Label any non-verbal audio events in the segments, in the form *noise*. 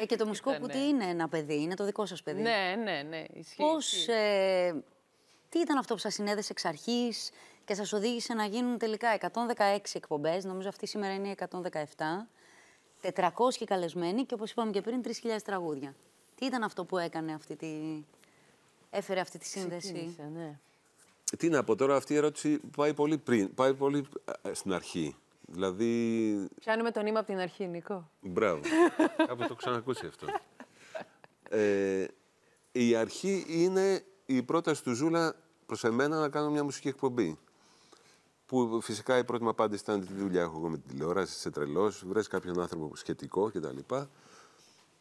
Ε, και το μουσικό Ήτανε. κουτί είναι ένα παιδί, είναι το δικό σας παιδί. Ναι, ναι, ναι. Ισχύει. Πώς, ισχύει. ε, τι ήταν αυτό που σας συνέδεσε εξ αρχής και σας οδήγησε να γίνουν τελικά 116 εκπομπές, νομίζω αυτή σήμερα είναι η 117, 400 καλεσμένοι και όπως είπαμε και πριν 3.000 τραγούδια. Τι ήταν αυτό που έκανε αυτή τη... έφερε αυτή τη σύνδεση; Ξεκίνησε, ναι. Τι να πω τώρα, αυτή η ερώτηση πάει πολύ πριν, πάει πολύ ε, στην αρχή. Δηλαδή, Πιάνουμε το νήμα από την αρχή, Νικό. μπράβο. *laughs* Κάπου το έχω ξανακούσει αυτό. Ε, η αρχή είναι η πρόταση του Ζούλα προς εμένα να κάνω μια μουσική εκπομπή. Που φυσικά η πρώτη μου απάντηση ήταν τι δουλειά έχω εγώ με την τηλεόραση, είσαι τρελός, βρες κάποιον άνθρωπο σχετικό κτλ. Τα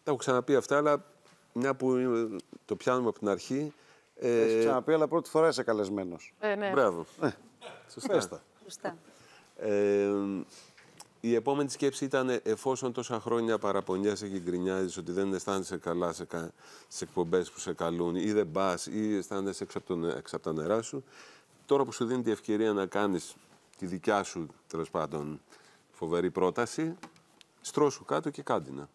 έχω ξαναπεί αυτά, αλλά μια που ε, το πιάνουμε από την αρχή. ε, Έχεις ξαναπεί, αλλά πρώτη φορά είσαι καλεσμένος. Ε, ναι. Μπράβο. Πες τα. Σωστά. Ε, η επόμενη σκέψη ήταν εφόσον τόσα χρόνια παραπονιέσαι και γκρινιάζεις ότι δεν αισθάνεσαι καλά σε, κα... σε εκπομπές που σε καλούν ή δεν πας ή αισθάνεσαι έξω από, το νε- έξω από τα νερά σου, τώρα που σου δίνει τη ευκαιρία να κάνεις τη δικιά σου, τέλος πάντων, φοβερή πρόταση, στρώσου κάτω και κάντινα.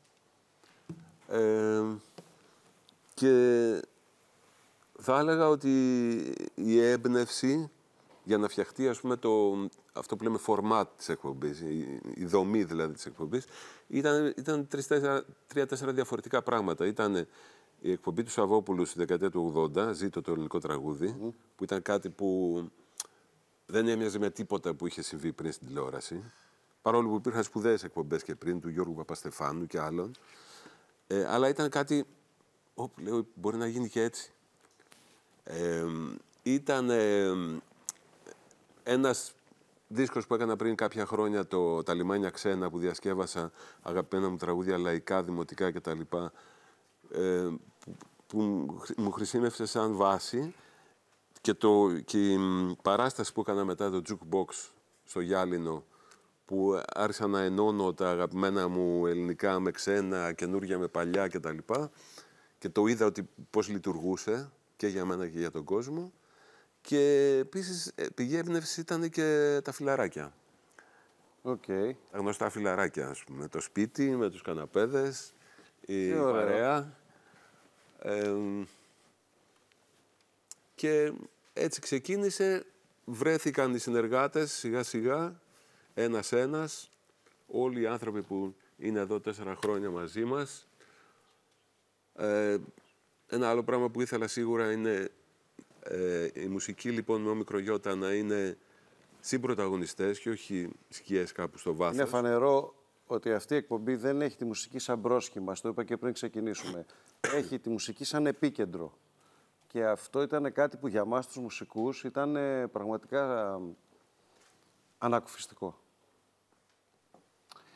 Ε, και θα έλεγα ότι η έμπνευση για να φτιαχτεί ας πούμε, το, αυτό που λέμε format της εκπομπής, η, η δομή δηλαδή της εκπομπής, ήταν, ήταν τρεις-τέσσερα- τρία-τέσσερα διαφορετικά πράγματα. Ήταν η εκπομπή του Σαββόπουλου στη δεκαετία του 80, «Ζήτω το ελληνικό τραγούδι», που ήταν κάτι που δεν έμοιαζε με τίποτα που είχε συμβεί πριν στην τηλεόραση. Παρόλο που υπήρχαν σπουδαίες εκπομπές και πριν του Γιώργου Παπαστεφάνου και άλλων. Ε, αλλά ήταν κάτι. Όπου λέω, μπορεί να γίνει και έτσι. Ε, ήταν ε, ένας δίσκος που έκανα πριν κάποια χρόνια, το «Τα λιμάνια ξένα», που διασκεύασα αγαπημένα μου τραγούδια λαϊκά, δημοτικά κτλ. Ε, που, που μου χρη- μου χρησιμεύσε σαν βάση και, το, και η μ, παράσταση που έκανα μετά το jukebox στο Γιάλινο που άρχισα να ενώνω τα αγαπημένα μου ελληνικά με ξένα, καινούργια με παλιά κτλ. Και το είδα ότι πώς λειτουργούσε και για μένα και για τον κόσμο. Και επίσης ε, πηγή έμπνευση ήταν και τα φιλαράκια. Οκ. Τα γνωστά φιλαράκια, ας πούμε. Το σπίτι με τους καναπέδες, η Τι ωραίο. παρέα. Ε, και έτσι ξεκίνησε, βρέθηκαν οι συνεργάτες σιγά σιγά, ένας-ένας, όλοι οι άνθρωποι που είναι εδώ τέσσερα χρόνια μαζί μας. Ε, ένα άλλο πράγμα που ήθελα σίγουρα είναι ε, η μουσική λοιπόν με μικρογιώτα να είναι συμπροταγωνιστές και όχι σκιές κάπου στο βάθος. Είναι φανερό ότι αυτή η εκπομπή δεν έχει τη μουσική σαν πρόσχημα. Το είπα και πριν ξεκινήσουμε. Έχει τη μουσική σαν επίκεντρο. Και αυτό ήταν κάτι που για μας τους μουσικούς ήταν ε, πραγματικά α, ανακουφιστικό.